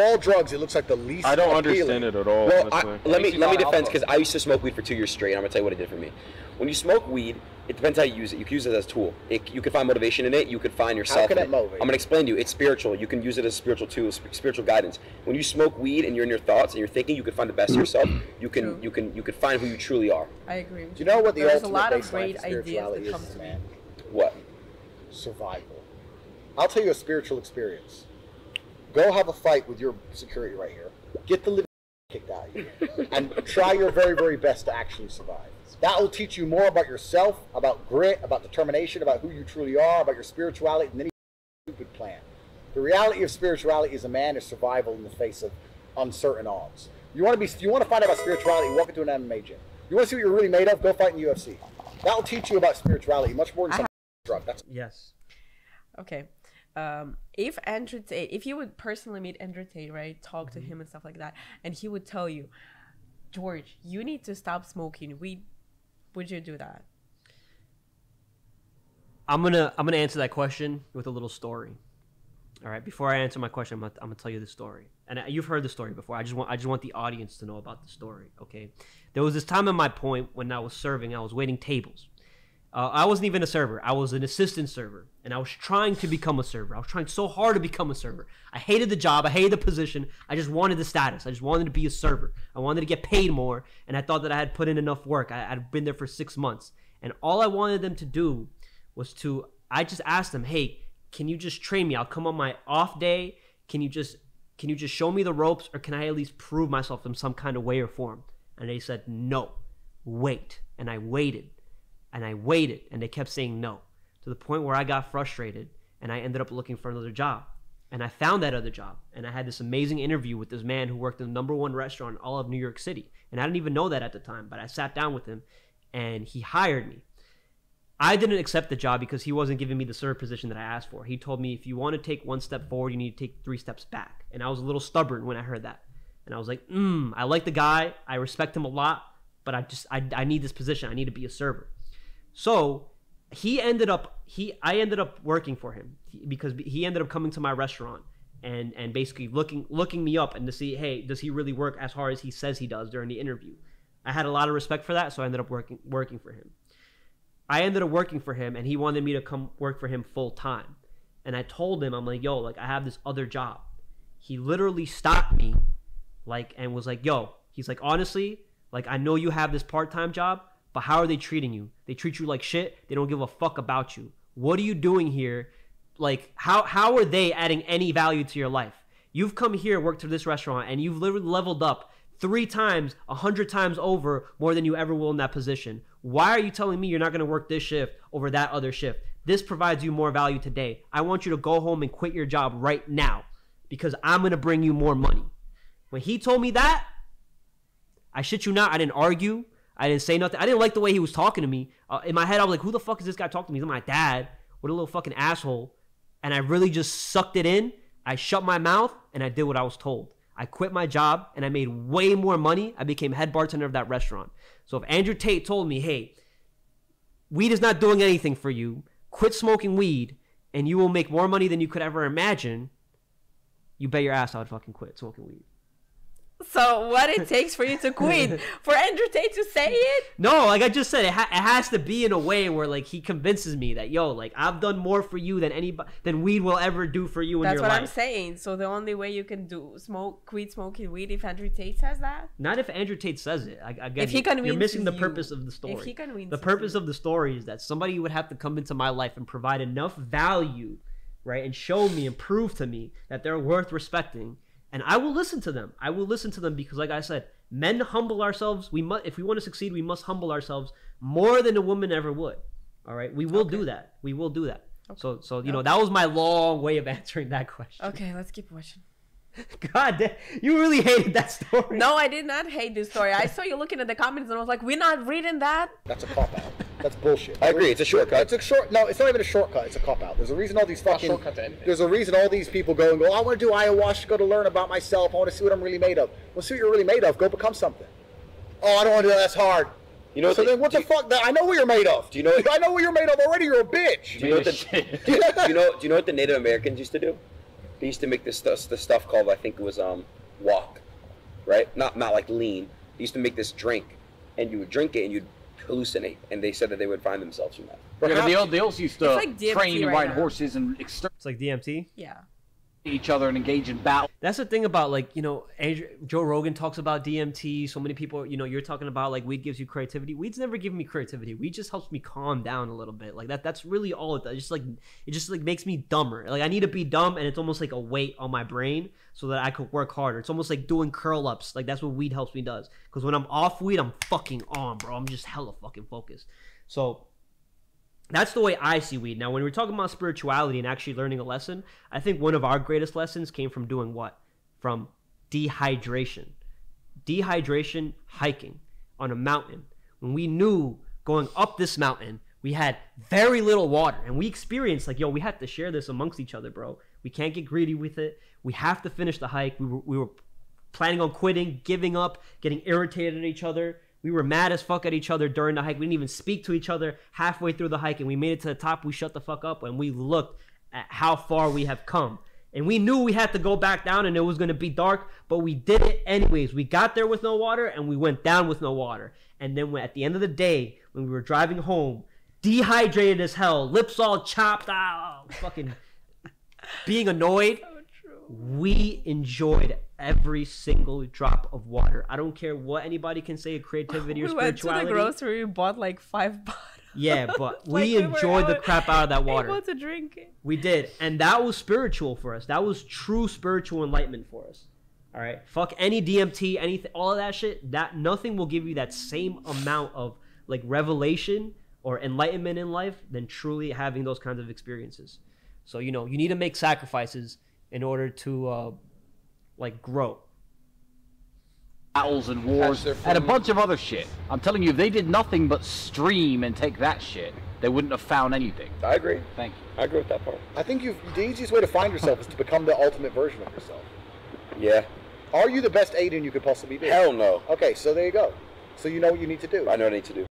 all drugs, it looks like the least. I don't appealing. understand it at all. Well, I, let me let me defend because I used to smoke weed for two years straight. and I'm gonna tell you what it did for me. When you smoke weed, it depends how you use it. You can use it as a tool. It, you can find motivation in it. You could find yourself. can in it motivate I'm gonna explain to you. It's spiritual. You can use it as spiritual tool, spiritual guidance. When you smoke weed and you're in your thoughts and you're thinking, you can find the best of yourself. You can True. you can you can find who you truly are. I agree. with Do you know what the There's a lot of great ideas spirituality that come is, to me. What? Survival. I'll tell you a spiritual experience. Go have a fight with your security right here. Get the living kicked out of you, and try your very, very best to actually survive. That will teach you more about yourself, about grit, about determination, about who you truly are, about your spirituality, than any stupid plan. The reality of spirituality is a man is survival in the face of uncertain odds. You want to be, you want to find out about spirituality, walk into an MMA gym. You want to see what you're really made of? Go fight in the UFC. That will teach you about spirituality much more than some drug. That's Yes. Okay. Um, if Andrew Tate, if you would personally meet Andrew Tate, right, talk to him and stuff like that, and he would tell you, George, you need to stop smoking weed, would you do that? I'm gonna I'm gonna answer that question with a little story. All right. Before I answer my question, I'm gonna, I'm gonna tell you the story, and uh, you've heard the story before. I just want I just want the audience to know about the story. Okay. There was this time in my point when I was serving. I was waiting tables. Uh, I wasn't even a server. I was an assistant server, and I was trying to become a server. I was trying so hard to become a server. I hated the job. I hated the position. I just wanted the status. I just wanted to be a server. I wanted to get paid more, and I thought that I had put in enough work. I, I'd been there for six months, and all I wanted them to do was to. I just asked them, "Hey, can you just train me? I'll come on my off day. Can you just can you just show me the ropes, or can I at least prove myself in some kind of way or form?" And they said, "No, wait." And I waited and I waited and they kept saying no to the point where I got frustrated and I ended up looking for another job. And I found that other job and I had this amazing interview with this man who worked in the number one restaurant in all of New York City. And I didn't even know that at the time, but I sat down with him and he hired me. I didn't accept the job because he wasn't giving me the server position that I asked for. He told me if you want to take one step forward, you need to take three steps back. And I was a little stubborn when I heard that. And I was like, mm, I like the guy. I respect him a lot, but I just, I, I need this position. I need to be a server. So he ended up he I ended up working for him because he ended up coming to my restaurant and and basically looking looking me up and to see hey does he really work as hard as he says he does during the interview. I had a lot of respect for that, so I ended up working working for him. I ended up working for him and he wanted me to come work for him full time. And I told him I'm like, "Yo, like I have this other job." He literally stopped me like and was like, "Yo, he's like, honestly, like I know you have this part-time job, but how are they treating you? They treat you like shit. They don't give a fuck about you. What are you doing here? Like how how are they adding any value to your life? You've come here, worked to this restaurant, and you've literally leveled up three times, a hundred times over more than you ever will in that position. Why are you telling me you're not going to work this shift over that other shift? This provides you more value today. I want you to go home and quit your job right now because I'm going to bring you more money. When he told me that, I shit you not, I didn't argue. I didn't say nothing. I didn't like the way he was talking to me. Uh, in my head, I was like, who the fuck is this guy talking to me? He's my dad. What a little fucking asshole. And I really just sucked it in. I shut my mouth and I did what I was told. I quit my job and I made way more money. I became head bartender of that restaurant. So if Andrew Tate told me, hey, weed is not doing anything for you, quit smoking weed and you will make more money than you could ever imagine, you bet your ass I would fucking quit smoking weed. So what it takes for you to quit for Andrew Tate to say it? No, like I just said, it, ha- it has to be in a way where like he convinces me that yo, like I've done more for you than anybody than weed will ever do for you in That's your what. I'm saying. So the only way you can do smoke quit smoking weed if Andrew Tate says that. Not if Andrew Tate says it. I, again, If he you're- you're missing the you- purpose of the story. if he convinces the purpose you. of the story is that somebody would have to come into my life and provide enough value, right, and show me and prove to me that they're worth respecting, and I will listen to them. I will listen to them because, like I said, men humble ourselves. We must, if we want to succeed, we must humble ourselves more than a woman ever would. All right, we will do that. We will do that. So, so you know, that was my long way of answering that question. Okay, let's keep watching. God, damn, you really hated that story. No, I did not hate this story. I saw you looking at the comments and I was like, we're not reading that. That's a cop out. That's bullshit. I agree, it's a shortcut. It's a short. No, it's not even a shortcut. It's a cop out. There's a reason all these not fucking. shortcut to. There's a reason all these people go and go. I want to do ayahuasca go to learn about myself. I want to see what I'm really made of. Well, see what you're really made of. Go become something. Oh, I don't want to do that. That's hard. You know what So the- then, what the you- fuck? I know what you're made of. Do you know what- I know what you're made of already. You're a bitch. Do you know what the, do you know? Do you know what the Native Americans used to do? They used to make this stuff, this stuff called I think it was um walk, right? Not not like lean. They used to make this drink, and you would drink it and you'd hallucinate, and they said that they would find themselves from that. Yeah, Perhaps- they, al- they also used to It's like DMT train and ride now. horses and exterminate It's like DMT. Yeah. Each other and engage in battle. That's the thing about like you know Andrew, Joe Rogan talks about DMT. So many people, you know, you're talking about like weed gives you creativity. Weed's never given me creativity. Weed just helps me calm down a little bit. Like that. That's really all it does. Just like it just like makes me dumber. Like I need to be dumb, and it's almost like a weight on my brain so that I could work harder. It's almost like doing curl ups. Like that's what weed helps me does. Because when I'm off weed, I'm fucking on, bro. I'm just hella fucking focused. So that's the way I see weed. Now, when we're talking about spirituality and actually learning a lesson, I think one of our greatest lessons came from doing what? From dehydration. Dehydration hiking on a mountain. When we knew going up this mountain, we had very little water. And we experienced, like, yo, we had to share this amongst each other, bro. We can't get greedy with it. We have to finish the hike. We were, we were planning on quitting, giving up, getting irritated at each other. We were mad as fuck at each other during the hike. We didn't even speak to each other halfway through the hike, and we made it to the top. We shut the fuck up, and we looked at how far we have come. And we knew we had to go back down, and it was going to be dark, but we did it anyways. We got there with no water, and we went down with no water. And then at the end of the day, when we were driving home, dehydrated as hell, lips all chopped out, fucking being annoyed, we enjoyed every single drop of water. I don't care what anybody can say of creativity or We went to the grocery, we bought like five bottles. Yeah, but Like, we were enjoyed the crap out of that water. Able to drink it. We did, and that was spiritual for us. That was true spiritual enlightenment for us. All right, fuck any DMT, anything, all of that shit. That nothing will give you that same amount of like revelation or enlightenment in life than truly having those kinds of experiences. So you know, you need to make sacrifices in order to uh, like grow. battles and wars and a bunch of other shit. I'm telling you, if they did nothing but stream and take that shit, they wouldn't have found anything. I agree. Thank you. I agree with that part. I think you the easiest way to find yourself is to become the ultimate version of yourself. Yeah. Are you the best Adin you could possibly be? Hell no. Okay, so there you go. So you know what you need to do. I know what I need to do.